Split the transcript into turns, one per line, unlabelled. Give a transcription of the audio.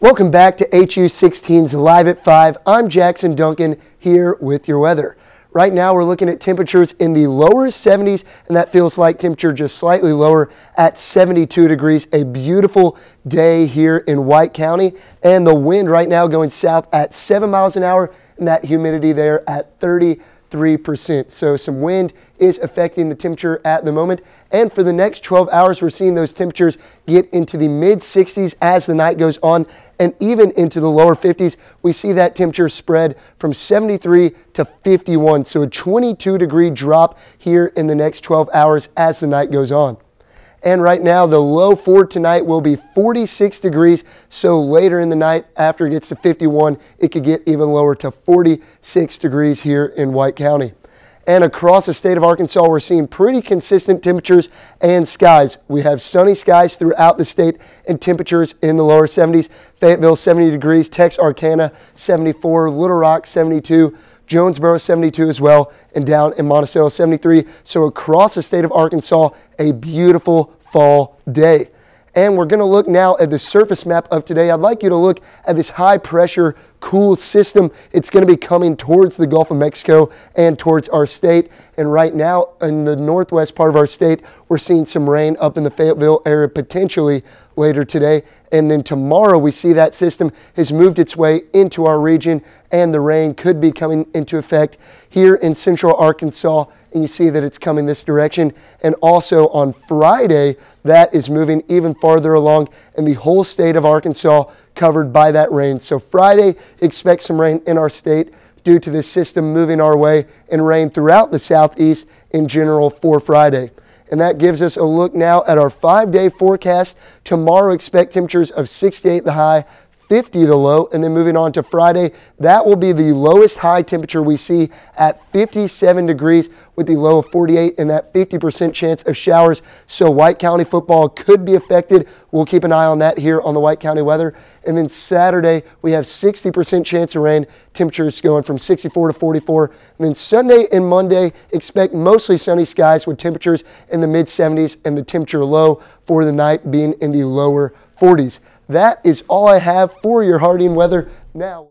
Welcome back to HU16's Live at 5. I'm Jackson Duncan here with your weather. Right now we're looking at temperatures in the lower 70s and that feels like temperature just slightly lower at 72 degrees. A beautiful day here in White County and the wind right now going south at 7 miles an hour and that humidity there at 33%. So some wind is affecting the temperature at the moment. And for the next 12 hours, we're seeing those temperatures get into the mid 60s as the night goes on and even into the lower 50s. We see that temperature spread from 73 to 51. So a 22 degree drop here in the next 12 hours as the night goes on. And right now, the low for tonight will be 46 degrees. So later in the night, after it gets to 51, it could get even lower to 46 degrees here in White County and across the state of Arkansas, we're seeing pretty consistent temperatures and skies. We have sunny skies throughout the state and temperatures in the lower 70s. Fayetteville, 70 degrees. Texarkana, 74. Little Rock, 72. Jonesboro, 72 as well. And down in Monticello, 73. So across the state of Arkansas, a beautiful fall day. And we're going to look now at the surface map of today. I'd like you to look at this high pressure cool system. It's going to be coming towards the Gulf of Mexico and towards our state. And right now in the northwest part of our state, we're seeing some rain up in the Fayetteville area potentially later today. And then tomorrow we see that system has moved its way into our region and the rain could be coming into effect here in central Arkansas and you see that it's coming this direction. And also on Friday, that is moving even farther along and the whole state of Arkansas covered by that rain. So Friday, expect some rain in our state due to this system moving our way and rain throughout the southeast in general for Friday. And that gives us a look now at our five day forecast. Tomorrow, expect temperatures of 68 the high, 50 the low, and then moving on to Friday, that will be the lowest high temperature we see at 57 degrees with the low of 48 and that 50% chance of showers. So White County football could be affected. We'll keep an eye on that here on the White County weather. And then Saturday, we have 60% chance of rain. Temperatures going from 64 to 44. And then Sunday and Monday, expect mostly sunny skies with temperatures in the mid 70s and the temperature low for the night being in the lower 40s. That is all I have for your Harding weather now.